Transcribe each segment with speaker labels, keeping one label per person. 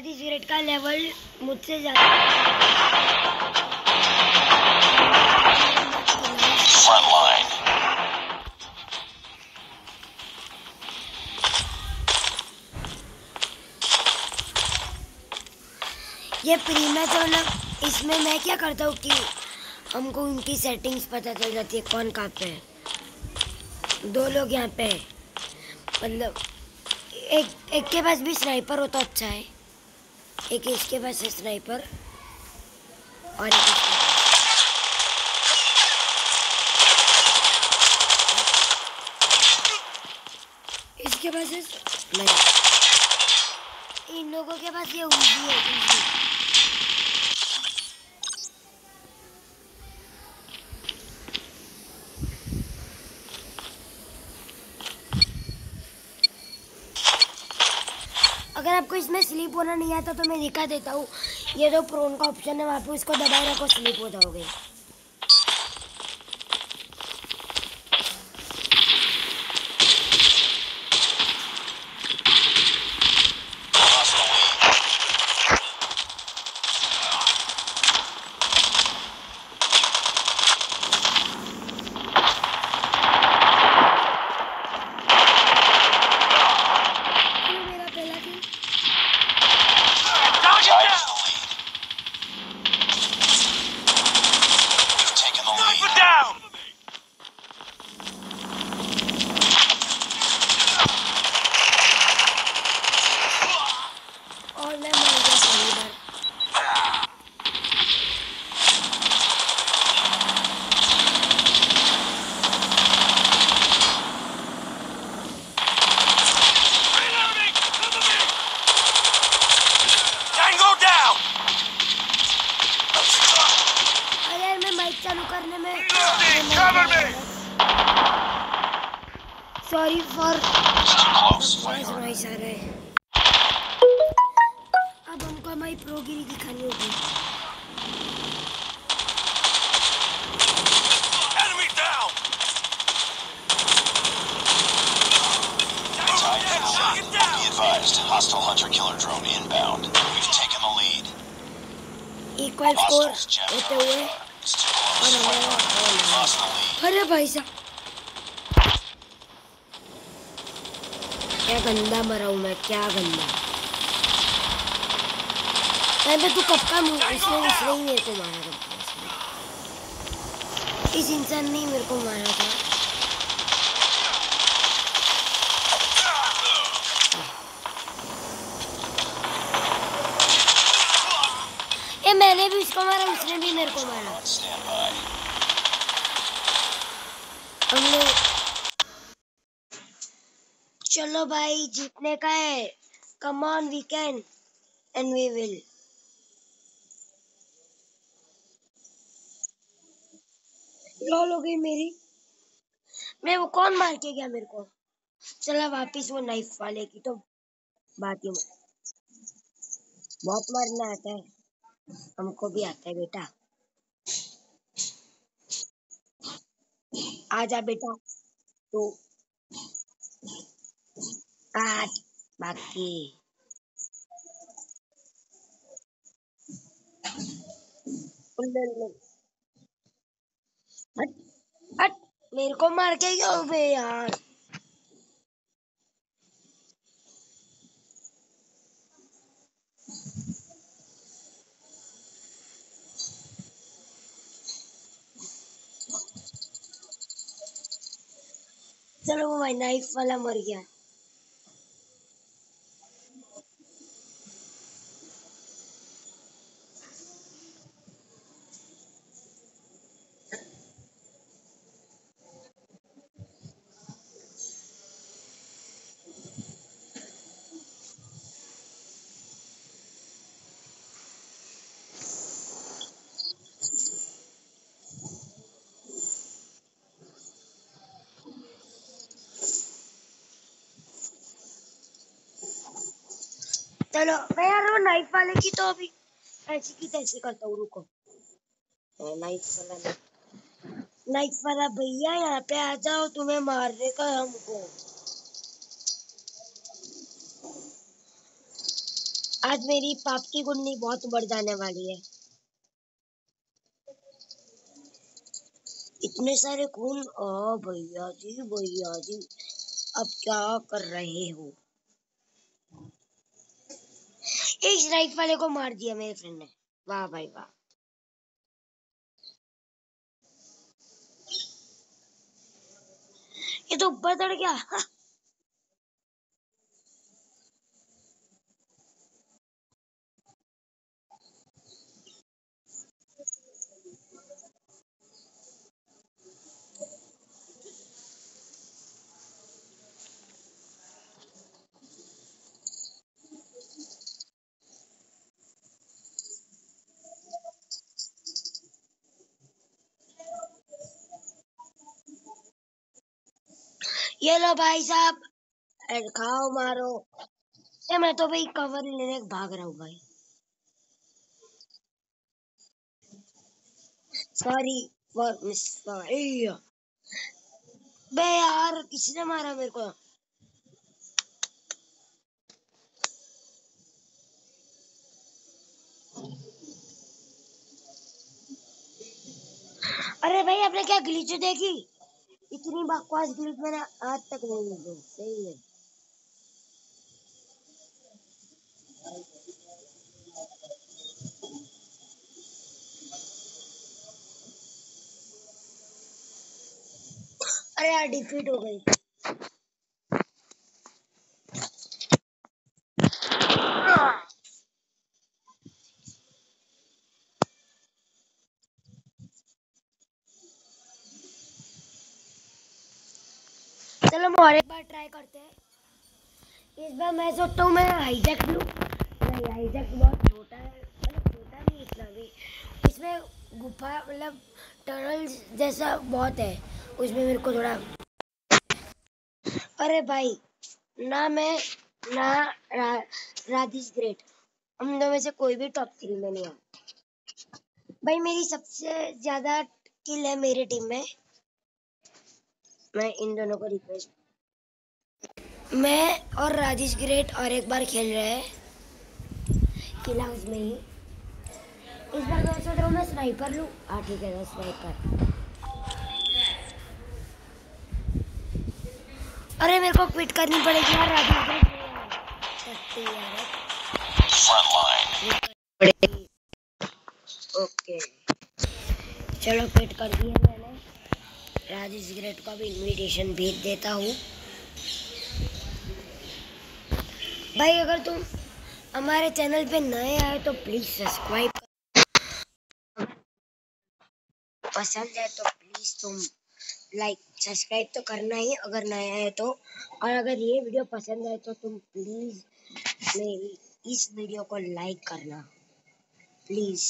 Speaker 1: बाद इस विराट का लेवल मुझसे ज़्यादा. ये प्री मैच मतलब इसमें मैं क्या करता हूँ कि हमको उनकी सेटिंग्स पता चल जाती है कौन कहाँ पे है दो लोग यहाँ पे है मतलब एक एक के पास भी स्नाइपर हो तो अच्छा है एक इसके पास स्नाइपर और एक इसके पास इन लोगों के पास ये उजी है आपको इसमें स्लीप होना नहीं आता तो मैं दिखा देता हूँ। ये जो प्रोन का ऑप्शन है, वहाँ पे उसको दबाए रखो स्लीप हो जाओगे। Sorry for
Speaker 2: Too close.
Speaker 1: Noise noise आ रहा है अब हमको हमारी प्रोगिरी दिखानी होगी
Speaker 3: Enemy down!
Speaker 2: Tigers the
Speaker 3: Tango
Speaker 2: lead.
Speaker 3: down!
Speaker 2: Be advised. Hostile hunter-killer drone inbound. We've taken the lead.
Speaker 1: Equal score
Speaker 2: Hostiles jammed
Speaker 1: होते
Speaker 2: our
Speaker 1: हुए
Speaker 2: radar. It's too
Speaker 1: और
Speaker 2: close.
Speaker 1: हमारा
Speaker 2: We've lost the lead.
Speaker 1: अरे भाई साहब क्या गंदा मरा हूँ, मैं क्या गंदा? अबे तू कब का मुँह इसने इसने ही मेरे को मारा था इस इंसान ने मेरे को मारा था। ए, मैंने भी उसको मारा, उसने भी मेरे को मारा। हम लोग चलो भाई, जीतने का है। Come on we can and we will lol हो गई मेरी। मैं वो कौन मार के गया मेरे को? चला वापिस वो नाइफ वाले की तो। बात ही बहुत मारना आता है। हमको भी आता है बेटा। आजा बेटा। तो आठ बाकी। हट हट मेरे को मार के क्यों बे यार चलो भाई नाइफ वाला मर गया चलो। मैं यार वो नाइफ वाले की तो अभी ऐसी की तैसी करता हूँ, रुको। नाइफ वाला नाइफ वाला भैया यहाँ पे आ जाओ, तुम्हें मारने का हमको। आज मेरी पाप की कुंडली बहुत बढ़ जाने वाली है। इतने सारे खून। ओ भैया जी भैया जी, अब क्या कर रहे हो? एक राइट वाले को मार दिया मेरे फ्रेंड ने। वाह भाई वाह। ये तो चढ़ गया। ये लो भाई साहब खाओ मारो। ये मैं तो भाई कवर लेने भाग रहा हूँ भाई। सॉरी बे यार, किसने मारा मेरे को? अरे भाई, आपने क्या ग्लिच देखी? इतनी बकवास गिल्ड मैंने आज तक नहीं देखी सही है। अरे यार डिफीट हो गई चलो हम और एक बार ट्राई करते हैं इस बार मैं सोचता हूँ मैं हाईजैक लूँ नहीं हाईजैक बहुत छोटा है मतलब छोटा नहीं इतना भी। इसमें गुफा मतलब टनल जैसा बहुत है। उसमें मेरे को थोड़ा अरे भाई ना मैं ना रा, ग्रेट। हम दो में से कोई भी टॉप थ्री में नहीं भाई मेरी सबसे ज़्यादा किल है मेरी टीम में। मैं इन दोनों को रिक्वेस्ट मैं और राजेश ग्रेट और एक बार खेल रहे हैं। हाउस में ही। इस बार मैं सोच रहा हूँ मैं स्नाइपर लूँ। हाँ ठीक है स्नाइपर अरे, मेरे को क्विट करनी पड़ेगी यार, राजेश ग्रेट. ओके। चलो क्विट कर दिया मैंने। राजेश ग्रेट को भी इनविटेशन भेज देता हूँ। भाई, अगर तुम हमारे चैनल पे नए आए तो प्लीज़ सब्सक्राइब पसंद है तो प्लीज़ तुम लाइक सब्सक्राइब तो करना ही, अगर नया है तो। और अगर ये वीडियो पसंद है तो तुम प्लीज़ मेरी इस वीडियो को लाइक करना। प्लीज़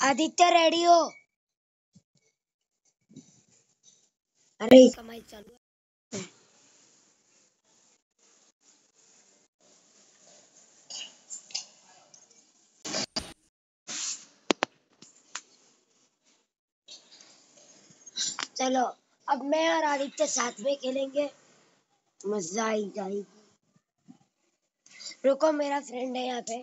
Speaker 1: आदित्य रेडियो अरे माइक चालू चलो, अब मैं और आदित्य साथ में खेलेंगे। मज़ा आई जाएगी। रुको, मेरा फ्रेंड है यहाँ पे।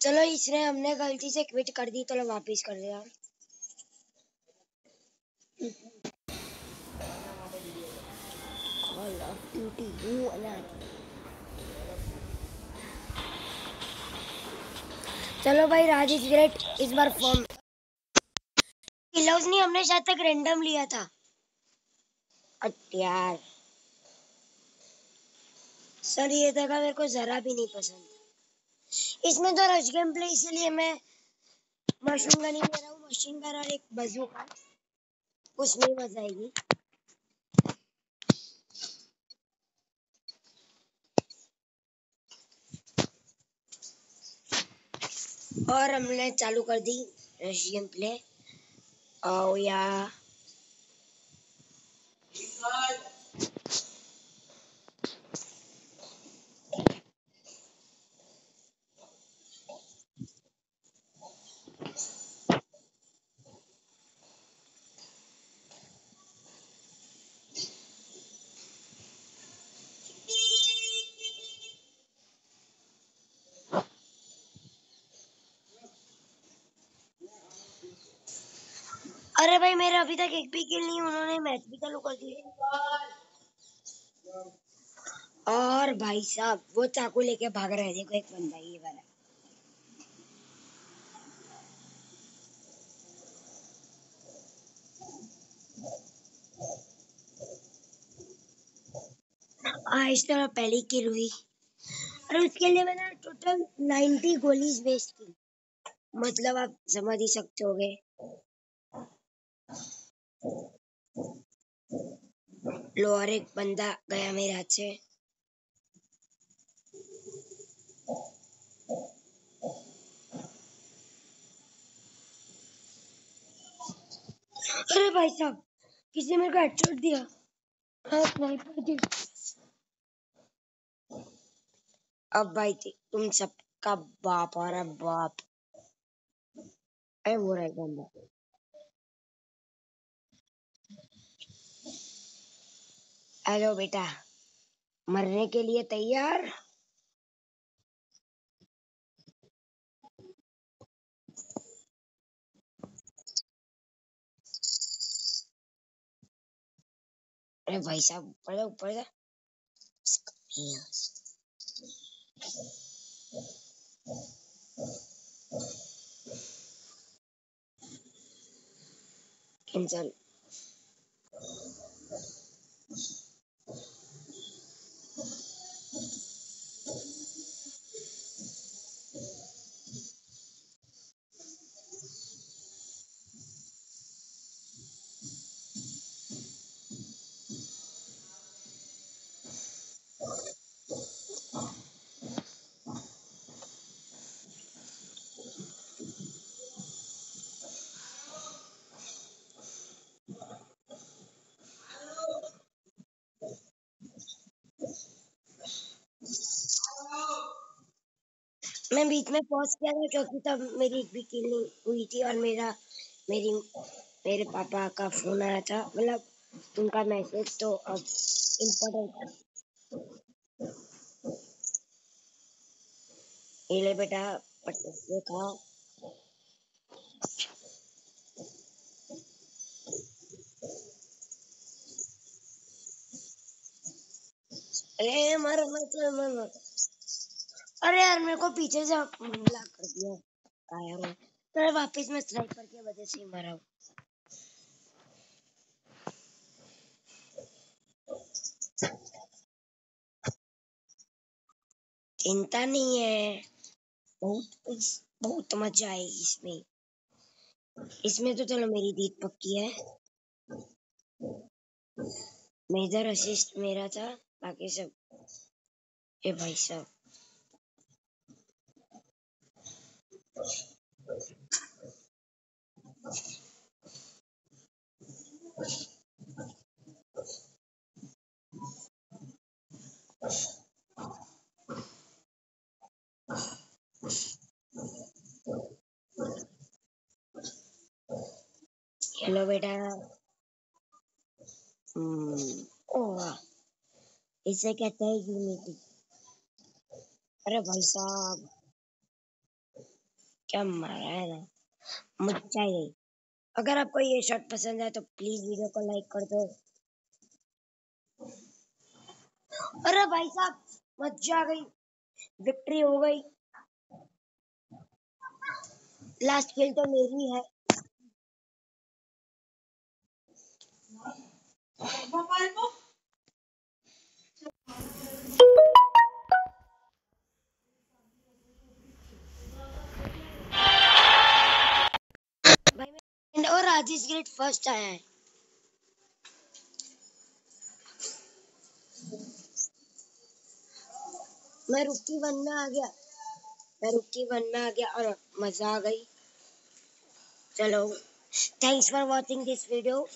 Speaker 1: चलो, इसने हमने गलती से क्विट कर दी चलो वापस कर दिया। Call of Duty हूँ अनाथ चलो भाई, राजेश ग्रेट, इस बार फॉर्म नहीं हमने शायद तक रैंडम लिया था। यार। सर ये जगह मेरे को जरा भी नहीं पसंद। इसमें तो रश गेम प्ले इसलिए मैं मशीन गन ही ले रहा हूँ। मशीन गन और एक बजूका उसमें मज़ा आएगी। और हमने चालू कर दी रशियन प्ले और या अरे भाई, मेरा अभी तक एक भी किल नहीं, उन्होंने मैच भी चालू कर दिया। और भाई साहब, वो चाकू लेके भाग रहे हैं। देखो एक बंदा, ये वाला। आज तो पहली किल हुई। और उसके लिए मैंने टोटल 90 गोलीज वेस्ट की। मतलब आप समझ ही सकते होगे। लो और एक बंदा गया मेरे हाथ से अरे भाई साहब किसी मेरे को हेडशॉट दिया हाँ स्नाइपर की अब भाई थी तुम सबका बाप और बाप अरे वो रहा बंदा हेलो बेटा। मरने के लिए तैयार? अरे भाई साहब ऊपर जा ऊपर जा कैंसल मैं बीच में पॉज किया था क्योंकि तब मेरी एक भी किल हुई थी और मेरा, मेरी, मेरे पापा का फ़ोन आया था। मतलब उनका मैसेज तो अब इम्पोर्टेंट ये ले बेटा पटके था अरे मर मत मर मत अरे यार, मेरे को पीछे से हमला कर दिया। कायर ने तो वापस मैं स्नाइपर की वजह से मरा हूँ। चिंता नहीं है। बहुत बहुत मज़ा आएगी इसमें। इसमें तो चलो मेरी जीत पक्की है। मेजर असिस्ट मेरा था, बाकी सब। ए भाई साहब। हेलो बेटा हम्म ओ इसे कहते हैं यूनिटी अरे भाई साहब क्या मारा है ना? मज़ा ही नहीं। अगर आपको ये शॉट पसंद है तो प्लीज़ वीडियो को लाइक कर दो। अरे भाई साहब मज़ा आ गई। विक्ट्री हो गई। लास्ट किल तो मेरी है। राजेश ग्रेड फ़र्स्ट आया है। मैं रुकी वन में आ गया। मैं रुकी वन में आ गया और मज़ा आ गई। चलो thanks for watching this video